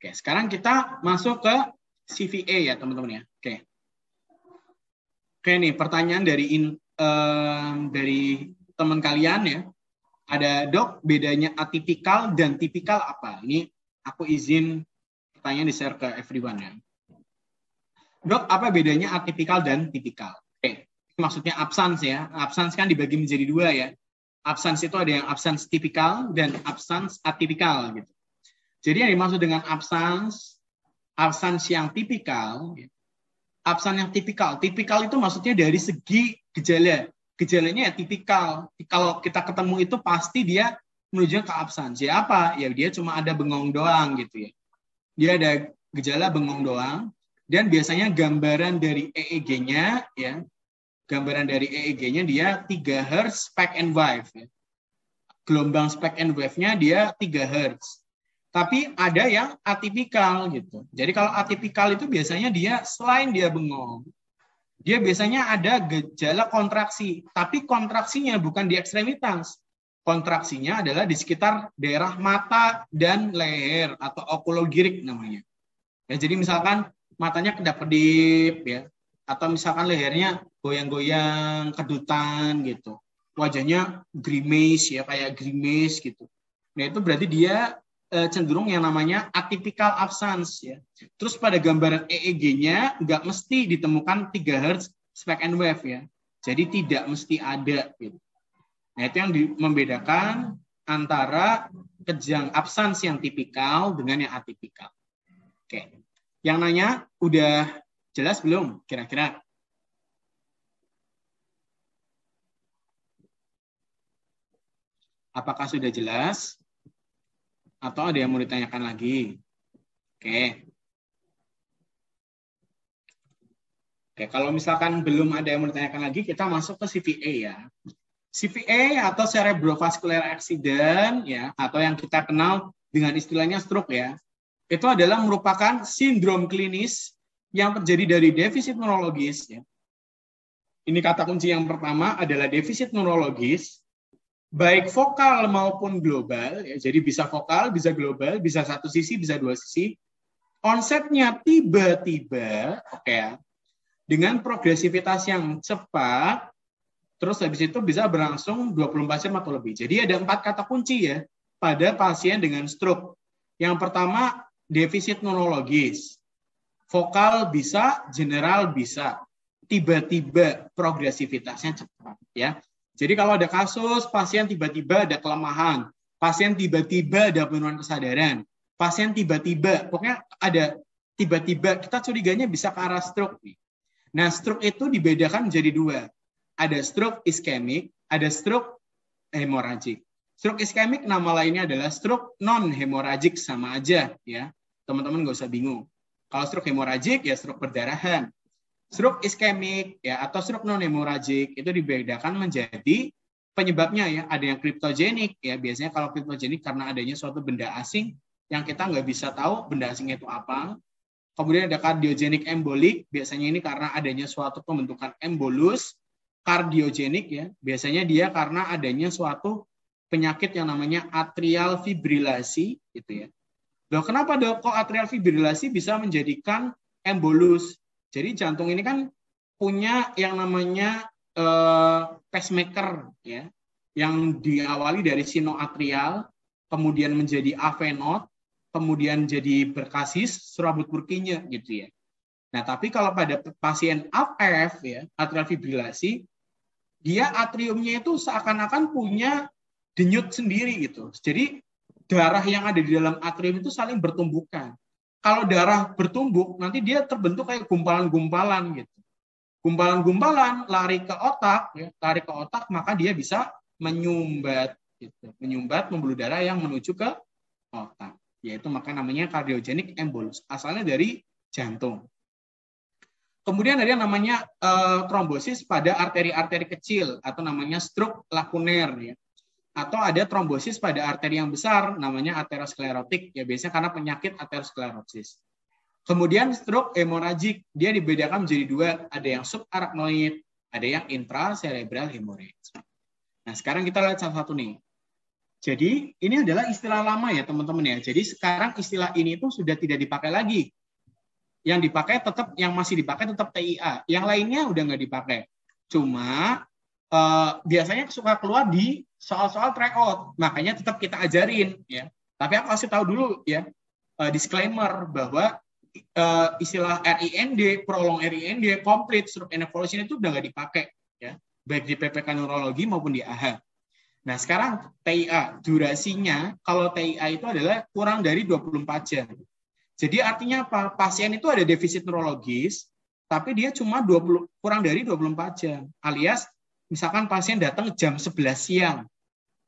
Oke, sekarang kita masuk ke CVA ya teman-teman ya. Oke. Oke nih pertanyaan dari in, um, dari teman kalian ya. Ada dok bedanya atipikal dan tipikal apa? Ini aku izin pertanyaan di share ke everyone ya. Dok, apa bedanya atipikal dan tipikal? Oke, maksudnya absence ya. Absence kan dibagi menjadi dua ya. Absence itu ada yang absence tipikal dan absence atipikal gitu. Jadi yang dimaksud dengan absence, absence yang tipikal, absence yang tipikal. Tipikal itu maksudnya dari segi gejala. Gejalanya ya tipikal. Kalau kita ketemu itu pasti dia menuju ke absence. Ya apa? Ya dia cuma ada bengong doang gitu ya. Dia ada gejala bengong doang. Dan biasanya gambaran dari EEG-nya ya, gambaran dari EEG-nya dia 3 Hz spike and wave. Ya. Gelombang spike and wave-nya dia 3 Hz. Tapi ada yang atipikal gitu. Jadi kalau atipikal itu biasanya dia selain dia bengong, dia biasanya ada gejala kontraksi, tapi kontraksinya bukan di ekstremitas. Kontraksinya adalah di sekitar daerah mata dan leher atau okulogirik namanya. Ya, jadi misalkan matanya kedap-kedip ya, atau misalkan lehernya goyang-goyang, kedutan gitu. Wajahnya grimace ya kayak grimace gitu. Nah, itu berarti dia cenderung yang namanya atypical absence ya. Terus pada gambaran EEG-nya nggak mesti ditemukan 3 Hz spike and wave ya. Jadi tidak mesti ada gitu. Nah, itu yang membedakan antara kejang absence yang tipikal dengan yang atipikal. Oke. Yang nanya udah Jelas belum kira-kira? Apakah sudah jelas? Atau ada yang mau ditanyakan lagi? Oke. Oke, kalau misalkan belum ada yang mau ditanyakan lagi, kita masuk ke CVA ya. CVA atau cerebrovascular accident ya, atau yang kita kenal dengan istilahnya stroke ya. Itu adalah merupakan sindrom klinis yang terjadi dari defisit neurologis ya. Ini kata kunci yang pertama adalah defisit neurologis baik vokal maupun global ya. Jadi bisa vokal, bisa global, bisa satu sisi, bisa dua sisi. Onsetnya tiba-tiba, oke okay, ya. Dengan progresivitas yang cepat, terus habis itu bisa berlangsung 24 jam atau lebih. Jadi ada empat kata kunci ya pada pasien dengan stroke. Yang pertama, defisit neurologis. Vokal bisa, general bisa. Tiba-tiba progresivitasnya cepat ya. Jadi kalau ada kasus pasien tiba-tiba ada kelemahan, pasien tiba-tiba ada penurunan kesadaran, pasien tiba-tiba pokoknya ada tiba-tiba kita curiganya bisa ke arah stroke nih. Nah, stroke itu dibedakan menjadi dua. Ada stroke iskemik, ada stroke hemoragik. Stroke iskemik nama lainnya adalah stroke non hemoragik sama aja ya. Teman-teman nggak usah bingung. Kalau stroke hemoragik ya stroke perdarahan. Stroke iskemik ya atau stroke non hemoragik itu dibedakan menjadi penyebabnya ya ada yang kriptogenik ya biasanya kalau kriptogenik karena adanya suatu benda asing yang kita nggak bisa tahu benda asing itu apa. Kemudian ada kardiogenik embolik biasanya ini karena adanya suatu pembentukan embolus kardiogenik ya biasanya dia karena adanya suatu penyakit yang namanya atrial fibrilasi gitu ya Loh, kenapa dok kok atrial fibrilasi bisa menjadikan embolus? Jadi jantung ini kan punya yang namanya eh, pacemaker ya, yang diawali dari sinoatrial, kemudian menjadi avenot, kemudian jadi berkasis, serabut burkinya gitu ya. Nah, tapi kalau pada pasien AF ya, atrial fibrilasi, dia atriumnya itu seakan-akan punya denyut sendiri gitu. Jadi darah yang ada di dalam atrium itu saling bertumbukan. Kalau darah bertumbuk, nanti dia terbentuk kayak gumpalan-gumpalan gitu. Gumpalan-gumpalan lari ke otak, ya, lari ke otak, maka dia bisa menyumbat, gitu. menyumbat pembuluh darah yang menuju ke otak. Yaitu maka namanya kardiogenik embolus. Asalnya dari jantung. Kemudian ada yang namanya uh, trombosis pada arteri-arteri kecil atau namanya stroke lakuner ya atau ada trombosis pada arteri yang besar namanya aterosklerotik ya biasanya karena penyakit aterosklerosis. Kemudian stroke hemoragik dia dibedakan menjadi dua, ada yang subarachnoid, ada yang intracerebral hemorrhage. Nah, sekarang kita lihat satu-satu nih. Jadi ini adalah istilah lama ya teman-teman ya. Jadi sekarang istilah ini itu sudah tidak dipakai lagi. Yang dipakai tetap yang masih dipakai tetap TIA. Yang lainnya udah nggak dipakai. Cuma uh, biasanya suka keluar di soal-soal tryout. Makanya tetap kita ajarin ya. Tapi aku kasih tahu dulu ya uh, disclaimer bahwa uh, istilah RIND, prolong RIND, complete stroke and evolution itu udah nggak dipakai ya, baik di PPK neurologi maupun di AHA. Nah, sekarang TIA, durasinya kalau TIA itu adalah kurang dari 24 jam. Jadi artinya apa? Pasien itu ada defisit neurologis, tapi dia cuma 20 kurang dari 24 jam. Alias misalkan pasien datang jam 11 siang.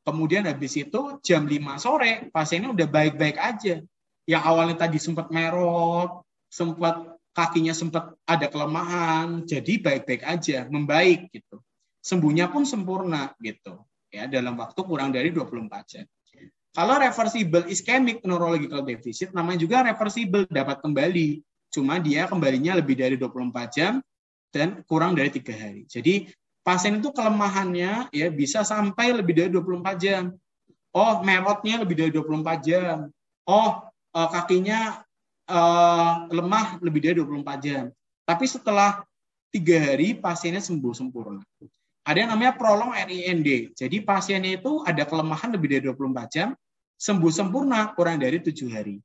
Kemudian habis itu jam 5 sore pasiennya udah baik-baik aja. Yang awalnya tadi sempat merot, sempat kakinya sempat ada kelemahan, jadi baik-baik aja, membaik gitu. Sembuhnya pun sempurna gitu ya dalam waktu kurang dari 24 jam. Kalau reversible ischemic neurological deficit namanya juga reversible dapat kembali. Cuma dia kembalinya lebih dari 24 jam dan kurang dari tiga hari. Jadi pasien itu kelemahannya ya bisa sampai lebih dari 24 jam. Oh, merotnya lebih dari 24 jam. Oh, eh, kakinya uh, lemah lebih dari 24 jam. Tapi setelah tiga hari pasiennya sembuh sempurna. Ada yang namanya prolong RIND. Jadi pasiennya itu ada kelemahan lebih dari 24 jam, sembuh sempurna kurang dari tujuh hari.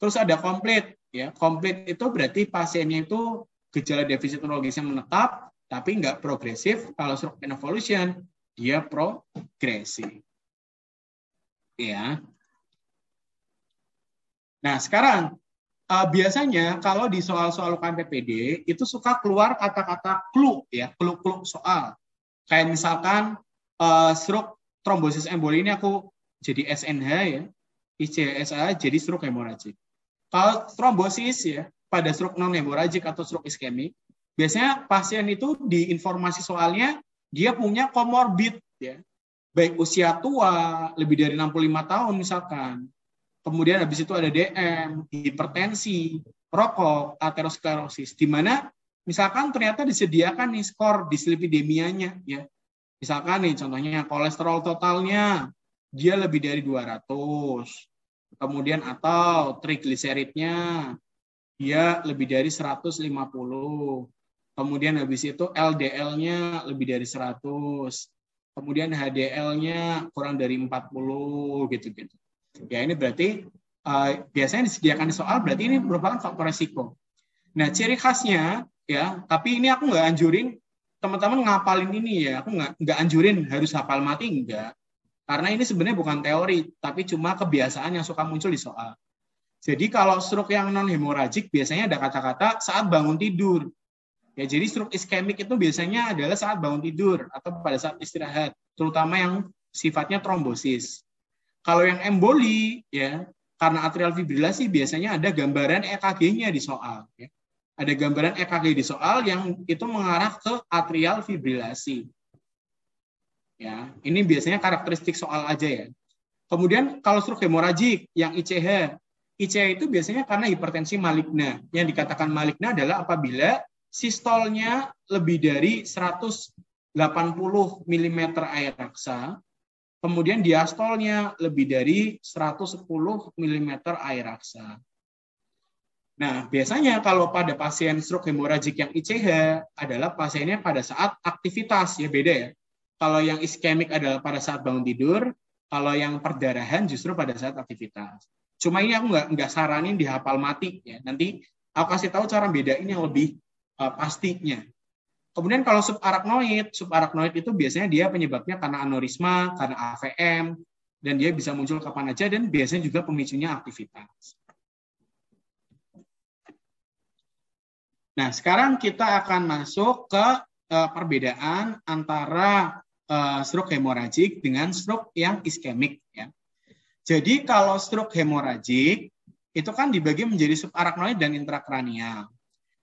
Terus ada komplit. Ya, komplit itu berarti pasiennya itu gejala defisit neurologisnya menetap, tapi nggak progresif. Kalau stroke evolution, dia progresif. Ya. Nah, sekarang uh, biasanya kalau di soal-soal UKM PPD itu suka keluar kata-kata clue ya, clue-clue soal. Kayak misalkan uh, stroke trombosis emboli ini aku jadi SNH ya, ICSA jadi stroke hemoragik. Kalau trombosis ya, pada stroke non hemoragik atau stroke iskemik, biasanya pasien itu di informasi soalnya dia punya komorbid ya. Baik usia tua, lebih dari 65 tahun misalkan. Kemudian habis itu ada DM, hipertensi, rokok, aterosklerosis, di mana misalkan ternyata disediakan nih skor dislipidemianya ya. Misalkan nih contohnya kolesterol totalnya dia lebih dari 200. Kemudian atau trigliseridnya dia lebih dari 150. Kemudian habis itu LDL-nya lebih dari 100. Kemudian HDL-nya kurang dari 40 gitu-gitu. Ya ini berarti uh, biasanya disediakan di soal berarti ini merupakan faktor resiko. Nah, ciri khasnya ya tapi ini aku nggak anjurin teman-teman ngapalin ini ya aku nggak nggak anjurin harus hafal mati enggak karena ini sebenarnya bukan teori tapi cuma kebiasaan yang suka muncul di soal jadi kalau stroke yang non hemoragik biasanya ada kata-kata saat bangun tidur ya jadi stroke iskemik itu biasanya adalah saat bangun tidur atau pada saat istirahat terutama yang sifatnya trombosis kalau yang emboli ya karena atrial fibrilasi biasanya ada gambaran EKG-nya di soal ya ada gambaran EKG di soal yang itu mengarah ke atrial fibrilasi. Ya, ini biasanya karakteristik soal aja ya. Kemudian kalau stroke hemoragik yang ICH, ICH itu biasanya karena hipertensi maligna. Yang dikatakan maligna adalah apabila sistolnya lebih dari 180 mm air raksa, kemudian diastolnya lebih dari 110 mm air raksa. Nah, biasanya kalau pada pasien stroke hemoragik yang ICH adalah pasiennya pada saat aktivitas, ya beda ya. Kalau yang iskemik adalah pada saat bangun tidur, kalau yang perdarahan justru pada saat aktivitas. Cuma ini aku nggak nggak saranin dihafal mati ya. Nanti aku kasih tahu cara bedain yang lebih uh, pastinya. Kemudian kalau subarachnoid, subarachnoid itu biasanya dia penyebabnya karena aneurisma, karena AVM, dan dia bisa muncul kapan aja dan biasanya juga pemicunya aktivitas. Nah, sekarang kita akan masuk ke uh, perbedaan antara uh, stroke hemoragik dengan stroke yang iskemik ya. Jadi kalau stroke hemoragik itu kan dibagi menjadi subarachnoid dan intrakranial.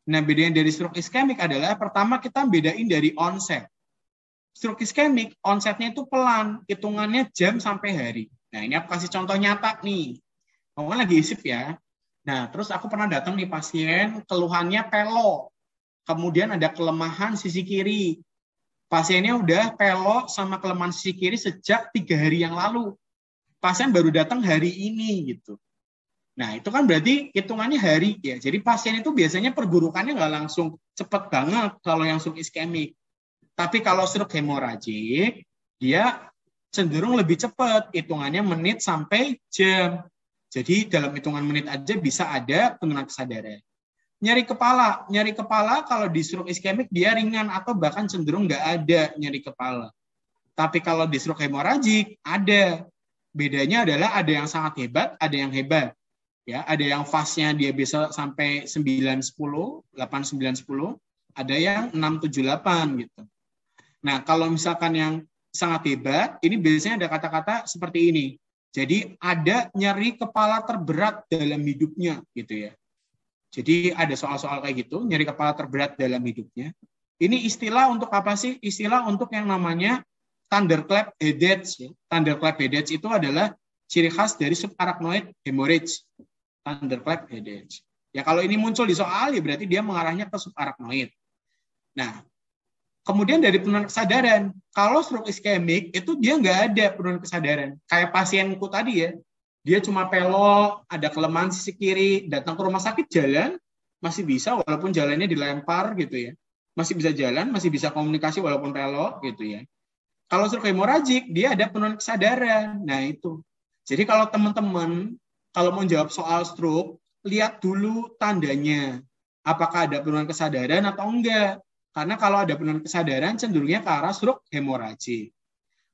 Nah, bedanya dari stroke iskemik adalah pertama kita bedain dari onset. Stroke iskemik onsetnya itu pelan, hitungannya jam sampai hari. Nah, ini aku kasih contoh nyata nih. Kamu kan lagi isip ya. Nah, terus aku pernah datang nih pasien, keluhannya pelo. Kemudian ada kelemahan sisi kiri. Pasiennya udah pelo sama kelemahan sisi kiri sejak tiga hari yang lalu. pasien baru datang hari ini gitu. Nah, itu kan berarti hitungannya hari ya. Jadi pasien itu biasanya perburukannya nggak langsung cepat banget kalau yang stroke iskemik. Tapi kalau stroke hemoragik, dia cenderung lebih cepat, hitungannya menit sampai jam. Jadi dalam hitungan menit aja bisa ada penurunan kesadaran. Nyari kepala, nyari kepala kalau di stroke iskemik dia ringan atau bahkan cenderung nggak ada nyari kepala. Tapi kalau di stroke hemoragik ada. Bedanya adalah ada yang sangat hebat, ada yang hebat ya ada yang fase-nya dia bisa sampai 9 10 8 9 10 ada yang 6 7 8 gitu. Nah kalau misalkan yang sangat hebat ini biasanya ada kata-kata seperti ini. Jadi ada nyeri kepala terberat dalam hidupnya gitu ya. Jadi ada soal-soal kayak gitu nyeri kepala terberat dalam hidupnya. Ini istilah untuk apa sih? Istilah untuk yang namanya thunderclap headache. Ya. thunderclap headache itu adalah ciri khas dari subarachnoid hemorrhage thunderclap headache. Ya kalau ini muncul di soal ya berarti dia mengarahnya ke subarachnoid. Nah, kemudian dari penurunan kesadaran, kalau stroke iskemik itu dia nggak ada penurunan kesadaran. Kayak pasienku tadi ya, dia cuma pelok, ada kelemahan sisi kiri, datang ke rumah sakit jalan masih bisa walaupun jalannya dilempar gitu ya. Masih bisa jalan, masih bisa komunikasi walaupun pelok gitu ya. Kalau stroke hemoragik, dia ada penurunan kesadaran. Nah, itu. Jadi kalau teman-teman kalau mau jawab soal stroke, lihat dulu tandanya. Apakah ada penurunan kesadaran atau enggak. Karena kalau ada penurunan kesadaran, cenderungnya ke arah stroke hemoragi.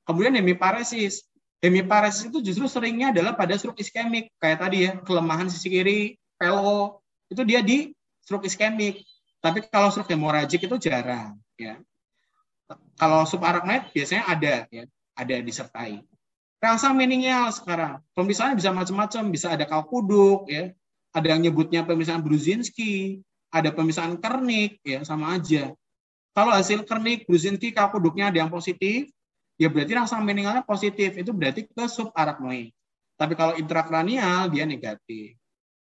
Kemudian hemiparesis. Hemiparesis itu justru seringnya adalah pada stroke iskemik. Kayak tadi ya, kelemahan sisi kiri, pelo, itu dia di stroke iskemik. Tapi kalau stroke hemoragik itu jarang. ya. Kalau subarachnoid biasanya ada, ya, ada disertai. Rasa meningial sekarang. Pemeriksaan bisa macam-macam, bisa ada kalkuduk, ya. Ada yang nyebutnya pemeriksaan Bruzinski, ada pemeriksaan Kernik, ya sama aja. Kalau hasil Kernik, Bruzinski, kalkuduknya ada yang positif, ya berarti rasa meningialnya positif. Itu berarti ke subarachnoid. Tapi kalau intrakranial dia negatif.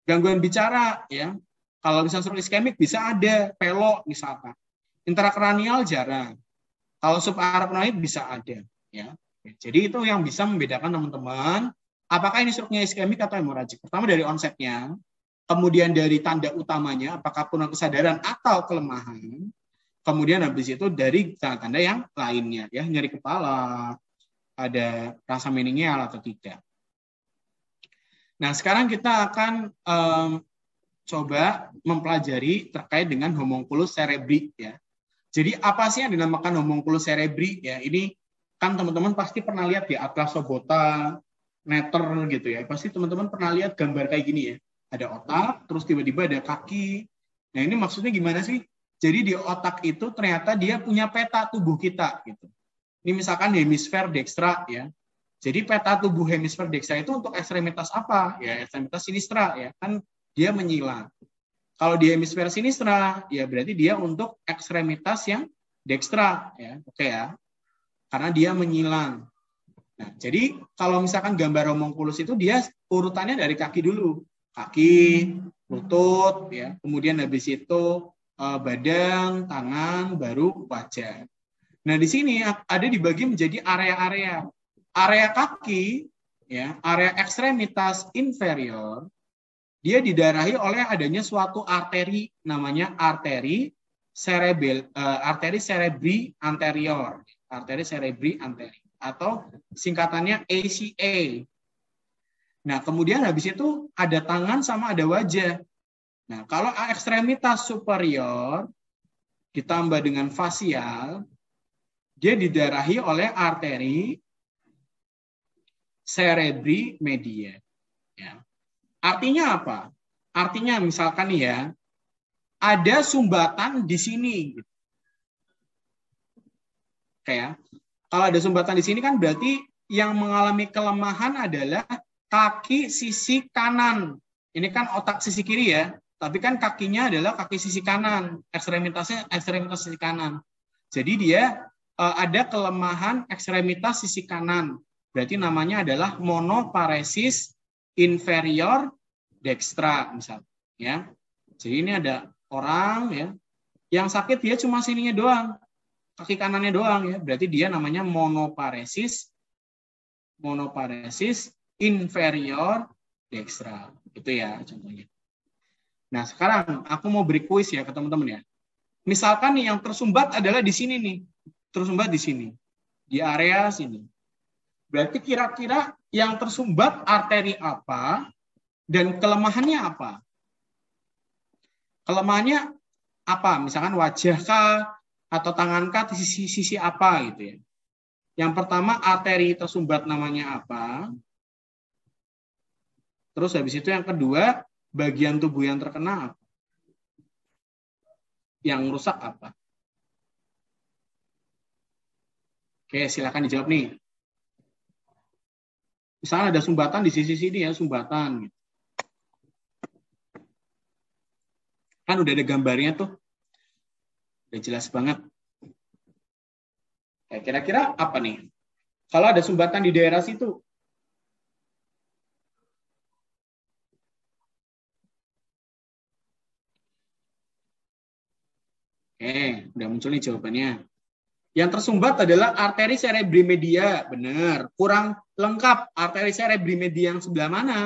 Gangguan bicara, ya. Kalau misalnya stroke iskemik bisa ada pelok misalkan. Intrakranial jarang. Kalau subarachnoid bisa ada, ya. Jadi itu yang bisa membedakan teman-teman apakah ini struknya iskemik atau hemoragik. Pertama dari onsetnya, kemudian dari tanda utamanya apakah penurunan kesadaran atau kelemahan, kemudian habis itu dari tanda-tanda yang lainnya ya nyeri kepala, ada rasa meningial atau tidak. Nah sekarang kita akan um, coba mempelajari terkait dengan homunculus cerebri ya. Jadi apa sih yang dinamakan homunculus cerebri ya? Ini kan teman-teman pasti pernah lihat ya atlas sobota, netter gitu ya. Pasti teman-teman pernah lihat gambar kayak gini ya. Ada otak, terus tiba-tiba ada kaki. Nah ini maksudnya gimana sih? Jadi di otak itu ternyata dia punya peta tubuh kita gitu. Ini misalkan hemisfer dextra ya. Jadi peta tubuh hemisfer dextra itu untuk ekstremitas apa? Ya ekstremitas sinistra ya. Kan dia menyilang. Kalau di hemisfer sinistra ya berarti dia untuk ekstremitas yang dextra ya. Oke ya karena dia menyilang. Nah, jadi kalau misalkan gambar homunculus itu dia urutannya dari kaki dulu. Kaki, lutut, ya. Kemudian habis itu eh, badan, tangan, baru wajah. Nah, di sini ada dibagi menjadi area-area. Area kaki, ya, area ekstremitas inferior, dia didarahi oleh adanya suatu arteri namanya arteri cerebel, uh, arteri cerebri anterior arteri cerebri anteri atau singkatannya ACA. Nah, kemudian habis itu ada tangan sama ada wajah. Nah, kalau ekstremitas superior ditambah dengan fasial, dia didarahi oleh arteri cerebri media. Ya. Artinya apa? Artinya misalkan ya, ada sumbatan di sini. Gitu kayak kalau ada sumbatan di sini kan berarti yang mengalami kelemahan adalah kaki sisi kanan. Ini kan otak sisi kiri ya, tapi kan kakinya adalah kaki sisi kanan, ekstremitasnya ekstremitas sisi kanan. Jadi dia uh, ada kelemahan ekstremitas sisi kanan. Berarti namanya adalah monoparesis inferior dextra misalnya ya. Jadi ini ada orang ya yang sakit dia cuma sininya doang, kaki kanannya doang ya. Berarti dia namanya monoparesis monoparesis inferior dextra. Itu ya contohnya. Nah, sekarang aku mau beri kuis ya ke teman-teman ya. Misalkan nih yang tersumbat adalah di sini nih. Tersumbat di sini. Di area sini. Berarti kira-kira yang tersumbat arteri apa dan kelemahannya apa? Kelemahannya apa? Misalkan wajah kah atau tangan kah di sisi sisi apa gitu ya. Yang pertama arteri tersumbat namanya apa? Terus habis itu yang kedua bagian tubuh yang terkena apa? Yang rusak apa? Oke, silakan dijawab nih. Misalnya ada sumbatan di sisi sini ya, sumbatan. Gitu. Kan udah ada gambarnya tuh. Udah jelas banget. Ya, kira-kira apa nih? Kalau ada sumbatan di daerah situ, Oke, udah muncul nih jawabannya. Yang tersumbat adalah arteri cerebri media, benar. Kurang lengkap arteri cerebri media yang sebelah mana?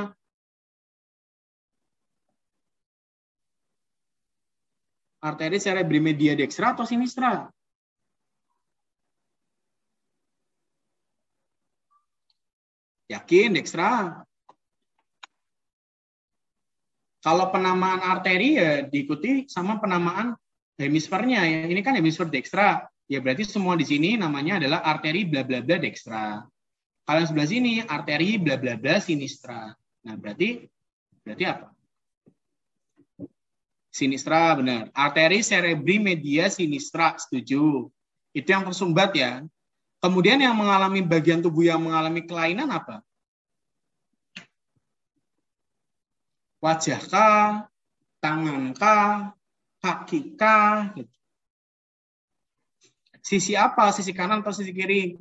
Arteri cerebri media dextra atau sinistra? Yakin dextra? Kalau penamaan arteri ya diikuti sama penamaan hemisfernya. Ya. Ini kan hemisfer dextra ya berarti semua di sini namanya adalah arteri bla bla bla dextra. Kalau yang sebelah sini arteri bla bla bla sinistra. Nah, berarti berarti apa? Sinistra benar. Arteri cerebri media sinistra, setuju. Itu yang tersumbat ya. Kemudian yang mengalami bagian tubuh yang mengalami kelainan apa? Wajah kah? Tangan kah? Kaki kah? Gitu. Sisi apa? Sisi kanan atau sisi kiri?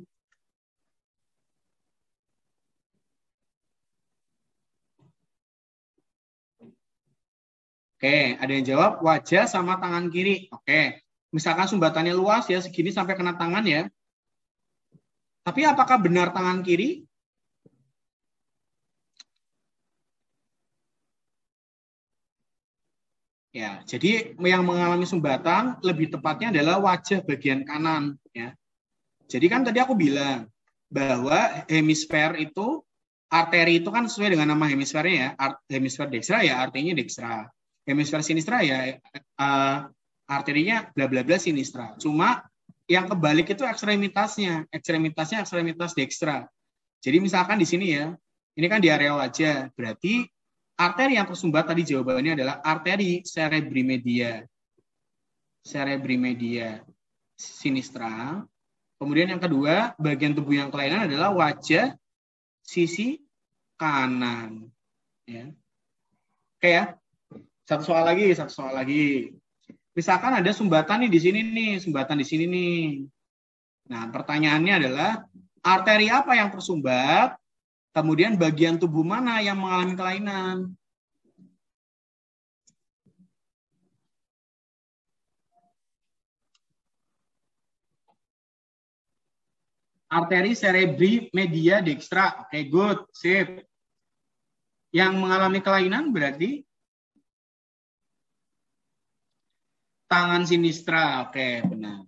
Oke, ada yang jawab wajah sama tangan kiri. Oke, misalkan sumbatannya luas ya, segini sampai kena tangan ya. Tapi apakah benar tangan kiri? Ya, jadi yang mengalami sumbatan lebih tepatnya adalah wajah bagian kanan. Ya. Jadi kan tadi aku bilang bahwa hemisfer itu arteri itu kan sesuai dengan nama hemisfernya ya. Hemisfer dextra ya artinya dextra. Hemisfer sinistra ya uh, arterinya bla bla bla sinistra. Cuma yang kebalik itu ekstremitasnya, ekstremitasnya ekstremitas dextra. Jadi misalkan di sini ya, ini kan di area wajah, berarti Arteri yang tersumbat tadi jawabannya adalah arteri cerebri media. Cerebri media sinistra. Kemudian yang kedua, bagian tubuh yang kelainan adalah wajah sisi kanan. Ya. Oke ya. Satu soal lagi, satu soal lagi. Misalkan ada sumbatan nih di sini nih, sumbatan di sini nih. Nah, pertanyaannya adalah arteri apa yang tersumbat Kemudian bagian tubuh mana yang mengalami kelainan? Arteri cerebri media dextra. Oke, okay, good. Sip. Yang mengalami kelainan berarti tangan sinistra. Oke, benar.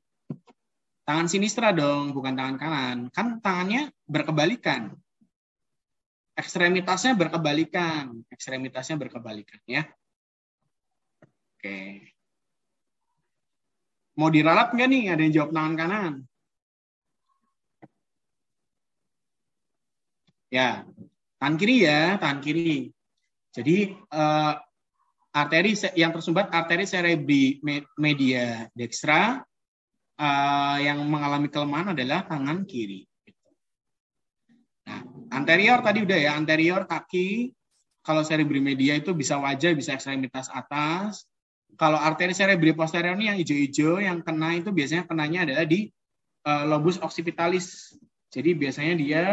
Tangan sinistra dong, bukan tangan kanan. Kan tangannya berkebalikan ekstremitasnya berkebalikan. Ekstremitasnya berkebalikan ya. Oke. Mau diralat nggak nih? Ada yang jawab tangan kanan? Ya, tangan kiri ya, tangan kiri. Jadi uh, arteri yang tersumbat arteri cerebri media dextra uh, yang mengalami kelemahan adalah tangan kiri. Nah, anterior tadi udah ya, anterior kaki. Kalau cerebri media itu bisa wajah, bisa ekstremitas atas. Kalau arteri cerebri posterior ini yang hijau-hijau, yang kena itu biasanya kenanya adalah di uh, lobus occipitalis. Jadi biasanya dia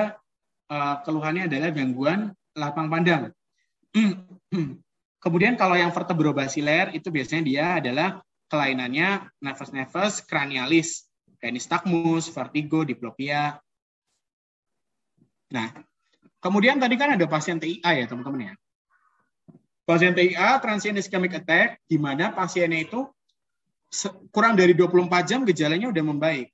uh, keluhannya adalah gangguan lapang pandang. Kemudian kalau yang vertebrobasiler itu biasanya dia adalah kelainannya cranialis, kayak nystagmus, vertigo, diplopia, Nah, Kemudian tadi kan ada pasien TIA ya teman-teman ya. Pasien TIA, transient ischemic attack, di mana pasiennya itu kurang dari 24 jam gejalanya udah membaik.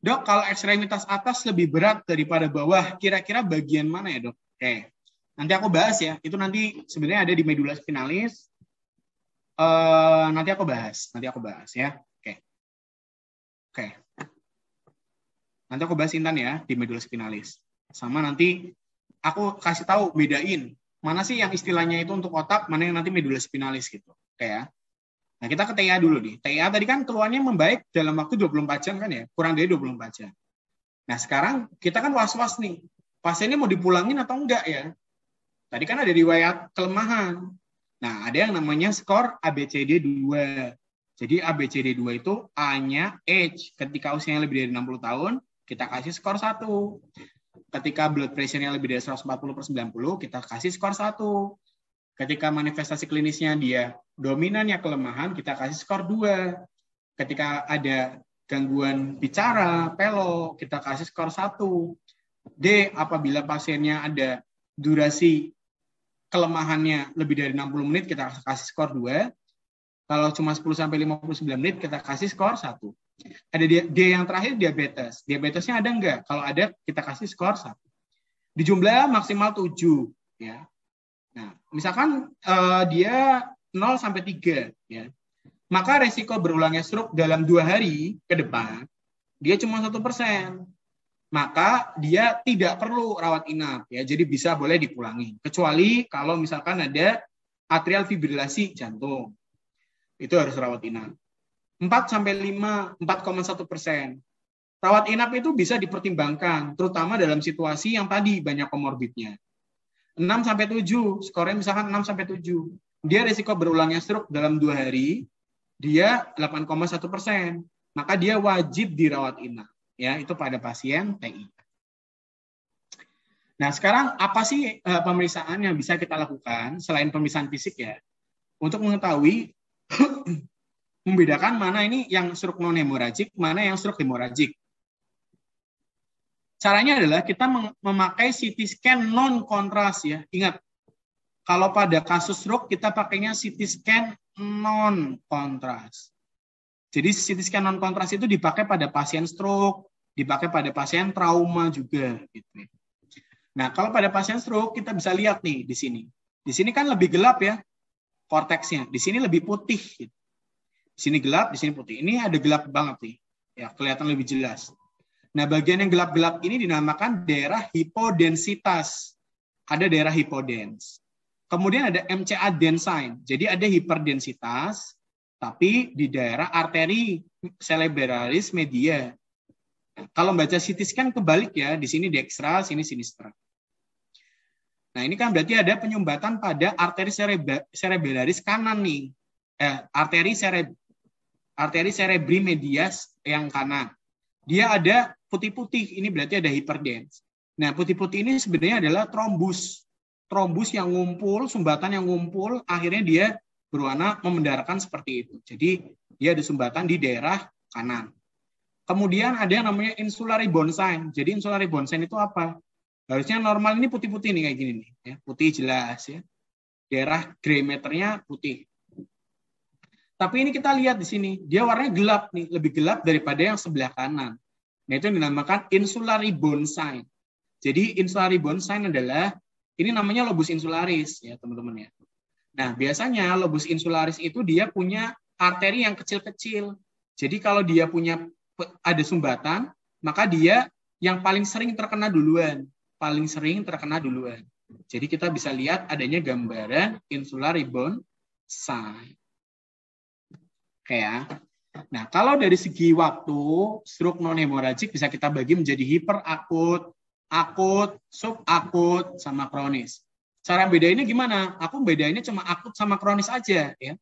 Dok, kalau ekstremitas atas lebih berat daripada bawah, kira-kira bagian mana ya dok? Oke, nanti aku bahas ya. Itu nanti sebenarnya ada di medula spinalis. Uh, nanti aku bahas, nanti aku bahas ya. Oke, oke. Nanti aku bahas Intan ya di medula spinalis. Sama nanti aku kasih tahu bedain mana sih yang istilahnya itu untuk otak, mana yang nanti medula spinalis gitu. Oke ya. Nah, kita ke TIA dulu nih. TIA tadi kan keluarnya membaik dalam waktu 24 jam kan ya, kurang dari 24 jam. Nah, sekarang kita kan was-was nih. Pasiennya mau dipulangin atau enggak ya? Tadi kan ada riwayat kelemahan. Nah, ada yang namanya skor ABCD 2. Jadi ABCD 2 itu A-nya age. Ketika usianya lebih dari 60 tahun, kita kasih skor 1. Ketika blood pressure-nya lebih dari 140 per 90, kita kasih skor 1. Ketika manifestasi klinisnya dia dominannya kelemahan, kita kasih skor 2. Ketika ada gangguan bicara, pelo, kita kasih skor 1. D, apabila pasiennya ada durasi kelemahannya lebih dari 60 menit, kita kasih skor 2. Kalau cuma 10 sampai 59 menit, kita kasih skor 1. Ada D yang terakhir diabetes. Diabetesnya ada enggak? Kalau ada, kita kasih skor 1. Di jumlah maksimal 7. Ya. Nah, misalkan uh, dia 0 sampai 3. Ya. Maka resiko berulangnya stroke dalam dua hari ke depan, dia cuma satu persen. Maka dia tidak perlu rawat inap. ya Jadi bisa boleh dipulangi. Kecuali kalau misalkan ada atrial fibrilasi jantung. Itu harus rawat inap. 4 sampai 5, 4,1 persen. Rawat inap itu bisa dipertimbangkan, terutama dalam situasi yang tadi banyak komorbidnya. 6 sampai 7, skornya misalkan 6 sampai 7. Dia risiko berulangnya stroke dalam dua hari, dia 8,1 persen. Maka dia wajib dirawat inap. Ya, itu pada pasien TI. Nah, sekarang apa sih uh, pemeriksaan yang bisa kita lakukan selain pemeriksaan fisik ya? Untuk mengetahui membedakan mana ini yang stroke non hemoragik, mana yang stroke hemoragik. Caranya adalah kita memakai CT scan non kontras ya. Ingat, kalau pada kasus stroke kita pakainya CT scan non kontras. Jadi CT scan non kontras itu dipakai pada pasien stroke, dipakai pada pasien trauma juga gitu. Nah, kalau pada pasien stroke kita bisa lihat nih di sini. Di sini kan lebih gelap ya korteksnya. Di sini lebih putih gitu. Di sini gelap, di sini putih. Ini ada gelap banget nih. Ya, kelihatan lebih jelas. Nah, bagian yang gelap-gelap ini dinamakan daerah hipodensitas. Ada daerah hipodens. Kemudian ada MCA densine. Jadi ada hiperdensitas, tapi di daerah arteri cerebralis media. Kalau baca CT scan kebalik ya, di sini dextra, sini sinistra. Nah, ini kan berarti ada penyumbatan pada arteri cerebralis kanan nih. Eh, arteri cerebr arteri cerebri medias yang kanan. Dia ada putih-putih, ini berarti ada hiperdens. Nah, putih-putih ini sebenarnya adalah trombus. Trombus yang ngumpul, sumbatan yang ngumpul, akhirnya dia berwarna memendarakan seperti itu. Jadi, dia ada sumbatan di daerah kanan. Kemudian ada yang namanya insulari bonsine. Jadi insulari bonsine itu apa? Harusnya normal ini putih-putih nih kayak gini nih, ya. Putih jelas ya. Daerah gray matternya putih. Tapi ini kita lihat di sini, dia warnanya gelap nih, lebih gelap daripada yang sebelah kanan. Nah, itu yang dinamakan insulari bonsine. Jadi insulari bonsine adalah ini namanya lobus insularis ya, teman-teman ya. Nah, biasanya lobus insularis itu dia punya arteri yang kecil-kecil. Jadi kalau dia punya ada sumbatan, maka dia yang paling sering terkena duluan, paling sering terkena duluan. Jadi kita bisa lihat adanya gambaran insulari bonsine. Oke ya. Nah, kalau dari segi waktu, stroke non hemoragik bisa kita bagi menjadi hiperakut, akut, subakut, sama kronis. Cara bedainnya gimana? Aku bedainnya cuma akut sama kronis aja ya.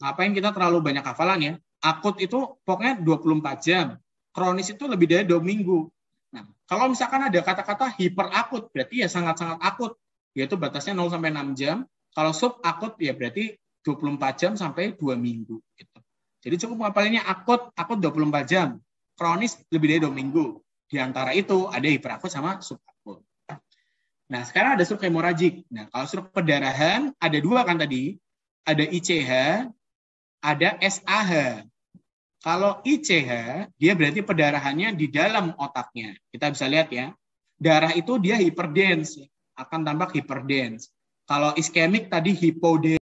Ngapain kita terlalu banyak hafalan ya? Akut itu pokoknya 24 jam. Kronis itu lebih dari dua minggu. Nah, kalau misalkan ada kata-kata hiperakut, berarti ya sangat-sangat akut, yaitu batasnya 0 sampai 6 jam. Kalau subakut ya berarti 24 jam sampai 2 minggu gitu. Jadi cukup ngapalinnya akut, akut 24 jam. Kronis lebih dari 2 minggu. Di antara itu ada hiperakut sama subakut. Nah, sekarang ada stroke hemoragik. Nah, kalau stroke perdarahan ada dua kan tadi. Ada ICH, ada SAH. Kalau ICH, dia berarti perdarahannya di dalam otaknya. Kita bisa lihat ya. Darah itu dia hiperdense, akan tampak hiperdense. Kalau iskemik tadi hipodens